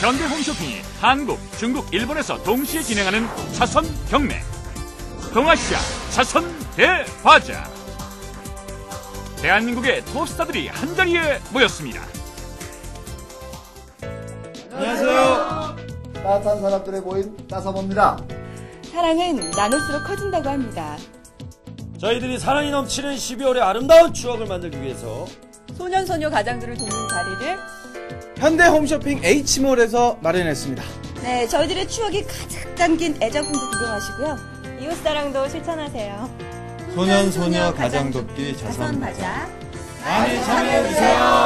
현대 홈쇼핑이 한국, 중국, 일본에서 동시에 진행하는 차선 경매. 동아시아 차선 대바자. 대한민국의 톱스타들이 한자리에 모였습니다. 따뜻한 사람들의 모임 따사봅니다. 사랑은 나눌수록 커진다고 합니다. 저희들이 사랑이 넘치는 12월의 아름다운 추억을 만들기 위해서 소년소녀 가장들을 돕는 자리를 현대 홈쇼핑 H몰에서 마련했습니다. 네, 저희들의 추억이 가득 담긴 애정품도 구경하시고요. 이웃사랑도 실천하세요. 소년 소녀 가장 돕기 자선 바자 많이 참여해주세요.